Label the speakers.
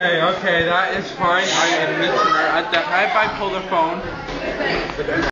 Speaker 1: Hey, okay, that is fine. I am meeting her at the high bipolar phone.